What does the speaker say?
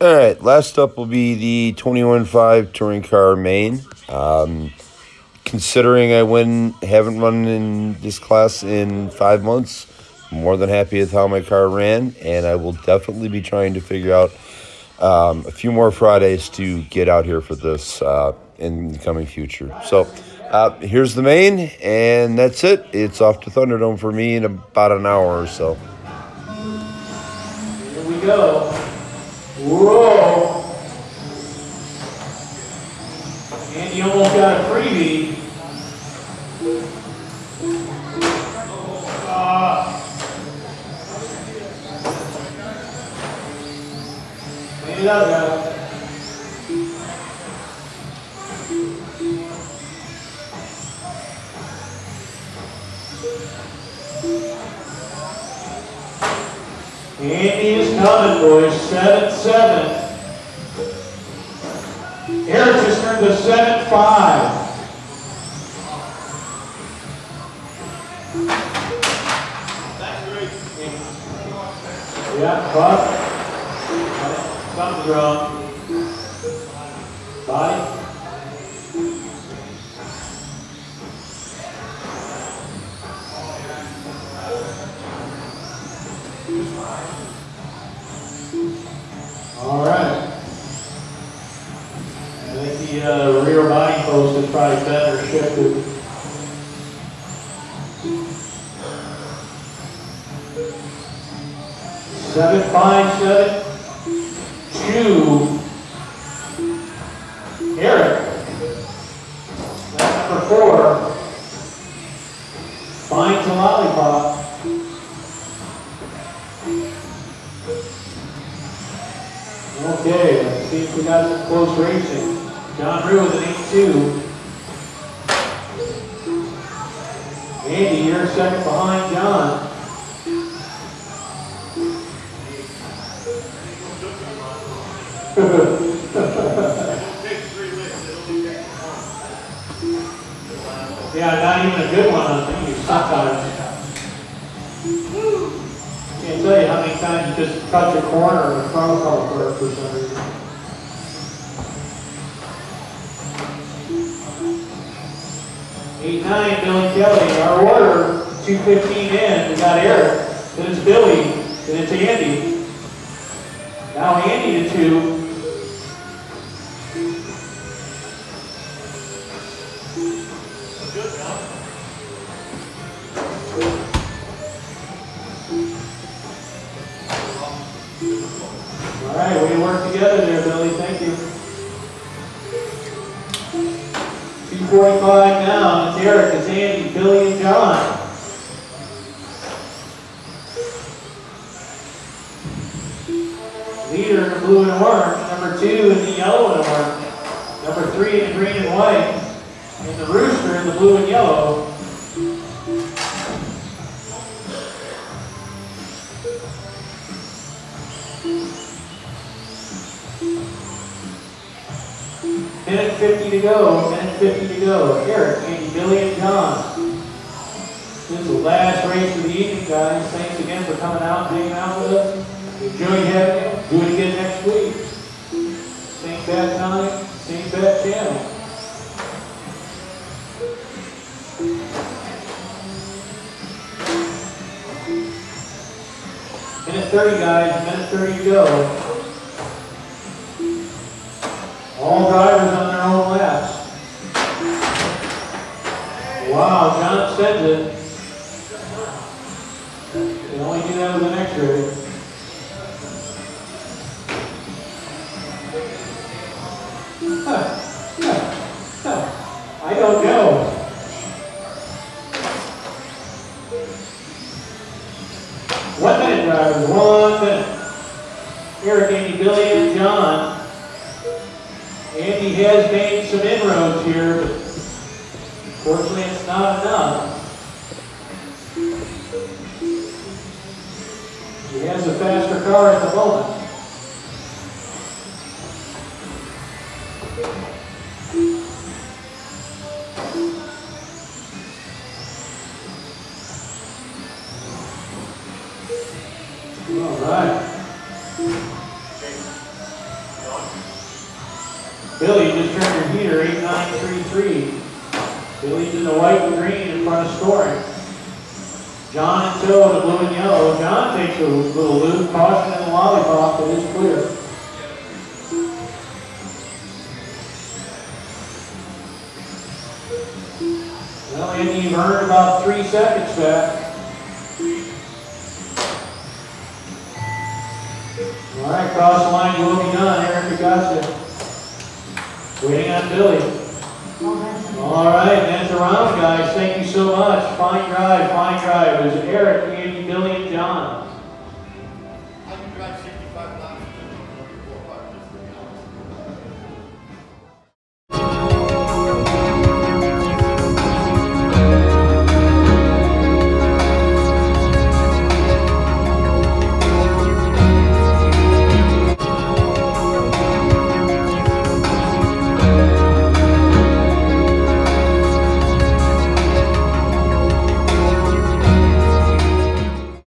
All right, last up will be the 21.5 touring car main. Um, considering I win, haven't run in this class in five months, I'm more than happy with how my car ran, and I will definitely be trying to figure out um, a few more Fridays to get out here for this uh, in the coming future. So uh, here's the main, and that's it. It's off to Thunderdome for me in about an hour or so. Here we go. Whoa. And you almost got a freebie. Ah. Clean it up, guys. Andy is coming, boys. Seven, seven. Eric just turned to seven, five. Yeah, Buck. Something's wrong. Body. The uh, rear body post is probably better shifted. Seven, five, seven, two. Eric. That's number four. Finds a lollipop. Okay, let's see if we got some close racing. John Rue with an 8-2. Andy, you're second behind John. yeah, not even a good one, I think you suck on it. Can't tell you how many times you just touch your corner the car fall apart for some reason. Eight nine, Billy Kelly. Our order, two fifteen in. We got Eric. Then it's Billy. Then it's Andy. Now Andy to two. All right, we work together there, Billy. Thank you. 245 now. It's Eric, it's Andy, Billy, and John. Leader in the blue and orange. Number two in the yellow and orange. Number three in green and white. And the rooster in the blue and yellow. Minute 50 to go, minute 50 to go. Eric, Andy, Billy, and John. This is the last race of the evening, guys. Thanks again for coming out and hanging out with us. Enjoy having you. Do it again next week. Same bad time, same bad channel. Minute 30, guys. Minute 30 to go. All drivers John it. Can only do that with an X-ray. Huh. I don't know. One minute, drivers, one minute. Eric, Andy, Billy, and John. Andy has made some inroads here, but fortunately it's not enough. He has a faster car at the moment. All right. Billy just turned your heater, eight nine three three. Billy's in the white and green in front of scoring. John and Joe in the blue and yellow. John takes a little loop, caution and lollipop, but it's clear. Well, Andy, you've earned about three seconds back. All right, cross the line, you will be done. Eric Augusta. Waiting on Billy. All right, that's around, guys. Thank you so much. Fine drive, fine drive. It was Eric, Andy, Billy, and John.